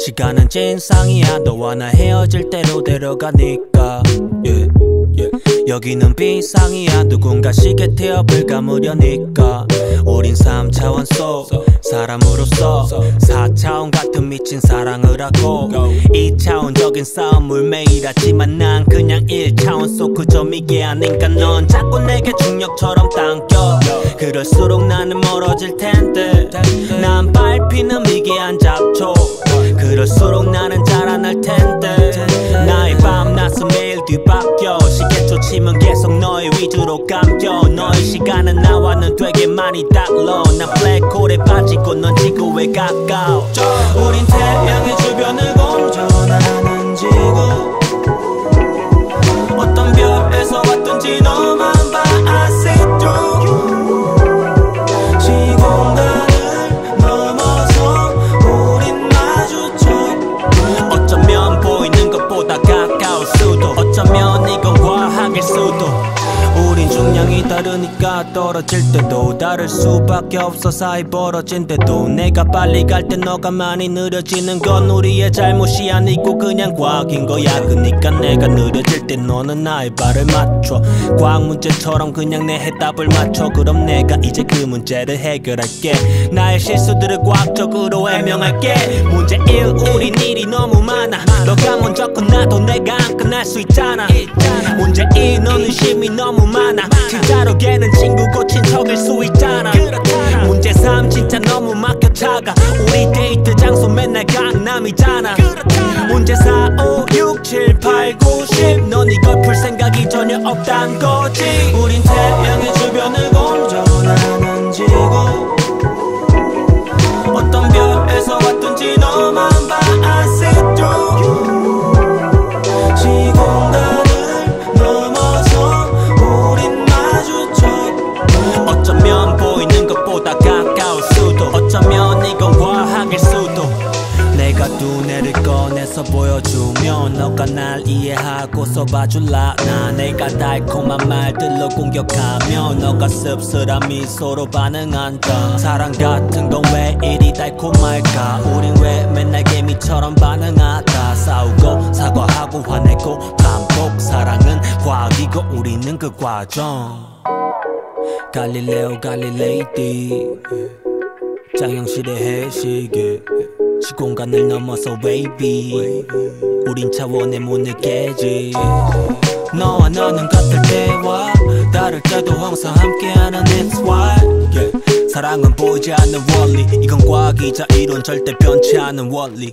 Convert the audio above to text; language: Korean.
시간은 진상이야 너와 나 헤어질 때로 데려가니까. 여기는 비상이야. 누군가 시계 태엽을 감으려니까 우린 3차원 속 사람으로서 4차원 같은 미친 사랑을 하고 2차원적인 싸움을 매일 하지만 난 그냥 1차원 속 그저 미개하니까 넌 자꾸 내게 중력처럼 당겨. 그럴수록 나는 멀어질 텐데. 난 밟히는 미개한 잡초 그럴수록 위주로 감겨. 너의 시간은 나와는 되게 많이 달러 난 블랙홀에 빠지고 넌 지구에 가까워. 우린 태양 중량이 다르니까 떨어질 때도 다를 수밖에 없어 사이 벌어진데도 내가 빨리 갈 때 너가 많이 느려지는 건 우리의 잘못이 아니고 그냥 과학인 거야. 그니까 내가 느려질 때 너는 나의 발을 맞춰. 과학 문제처럼 그냥 내 해답을 맞춰. 그럼 내가 이제 그 문제를 해결할게. 나의 실수들을 과학적으로 해명할게. 문제 1 우린 일이 너무 많아. 너가 먼저 끝나도 내가 안 끝날 수 있잖아. 문제 2 너는 의심이 너무 많아 진짜로 걔는 친구고 친척일 수 있잖아. 문제 3 진짜 너무 막혀 차가. 우리 데이트 장소 맨날 강남이잖아. 문제 4 5 6 7 8 9 10 넌 이걸 풀 생각이 전혀 없단 거지. 우린 태양의 주변을 공전하는 지구. 어떤 별에서 왔든지 너만 봐 두뇌를 꺼내서 보여주면 너가 날 이해하고서 봐줄라. 나 내가 달콤한 말들로 공격하면 너가 씁쓸한 미소로 반응한다. 사랑 같은 건 왜 이리 달콤할까? 우린 왜 맨날 개미처럼 반응하다? 싸우고 사과하고 화내고 반복. 사랑은 과학이고 우리는 그 과정. 갈릴레오 갈릴레이디 장영실의 해시계 시공간을 넘어서 wavy. 우린 차원의 문을 깨지. 너와 너는 같을 때와 다를 때도 항상 함께하는 why yeah. 사랑은 보이지 않는 원리. 이건 과학이자 이론 절대 변치 않은 원리